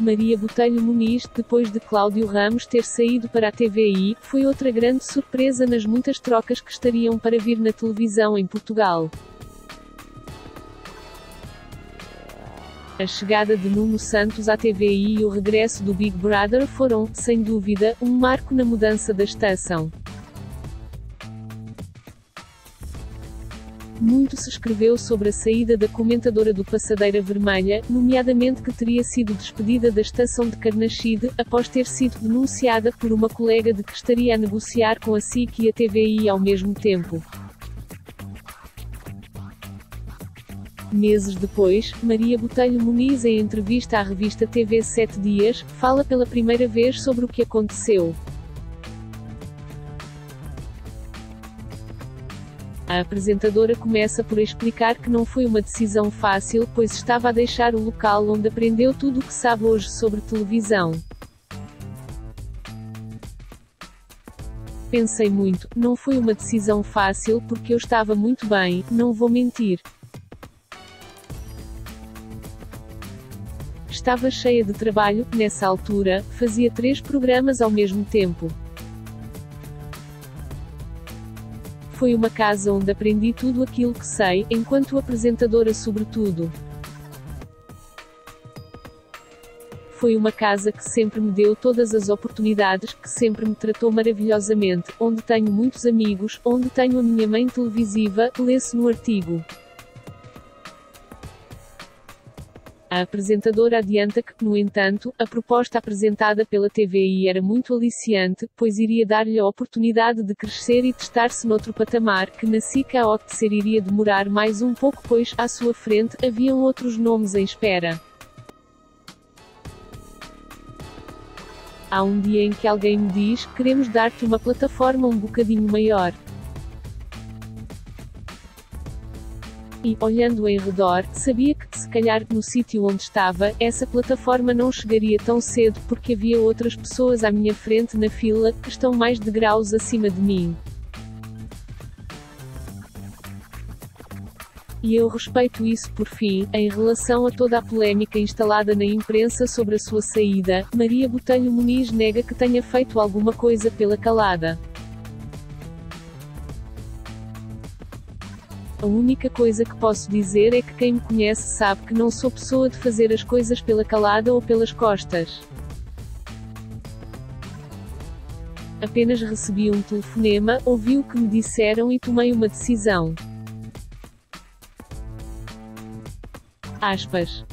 Maria Botelho Muniz, depois de Cláudio Ramos ter saído para a TVI, foi outra grande surpresa nas muitas trocas que estariam para vir na televisão em Portugal. A chegada de Nuno Santos à TVI e o regresso do Big Brother foram, sem dúvida, um marco na mudança da estação. Muito se escreveu sobre a saída da comentadora do Passadeira Vermelha, nomeadamente que teria sido despedida da estação de Carnaxide, após ter sido denunciada por uma colega de que estaria a negociar com a SIC e a TVI ao mesmo tempo. Meses depois, Maria Botelho Muniz, em entrevista à revista TV 7 Dias, fala pela primeira vez sobre o que aconteceu. A apresentadora começa por explicar que não foi uma decisão fácil, pois estava a deixar o local onde aprendeu tudo o que sabe hoje sobre televisão. Pensei muito, não foi uma decisão fácil porque eu estava muito bem, não vou mentir. Estava cheia de trabalho, nessa altura, fazia três programas ao mesmo tempo. Foi uma casa onde aprendi tudo aquilo que sei, enquanto apresentadora, sobretudo. Foi uma casa que sempre me deu todas as oportunidades, que sempre me tratou maravilhosamente, onde tenho muitos amigos, onde tenho a minha mãe televisiva, lê-se no artigo. A apresentadora adianta que, no entanto, a proposta apresentada pela TVI era muito aliciante, pois iria dar-lhe a oportunidade de crescer e testar-se noutro patamar, que na SIC a iria demorar mais um pouco pois, à sua frente, haviam outros nomes em espera. Há um dia em que alguém me diz, queremos dar-te uma plataforma um bocadinho maior. E, olhando em redor, sabia que, se calhar, no sítio onde estava, essa plataforma não chegaria tão cedo porque havia outras pessoas à minha frente na fila, que estão mais de graus acima de mim. E eu respeito isso por fim, em relação a toda a polémica instalada na imprensa sobre a sua saída, Maria Botelho Muniz nega que tenha feito alguma coisa pela calada. A única coisa que posso dizer é que quem me conhece sabe que não sou pessoa de fazer as coisas pela calada ou pelas costas. Apenas recebi um telefonema, ouvi o que me disseram e tomei uma decisão. Aspas.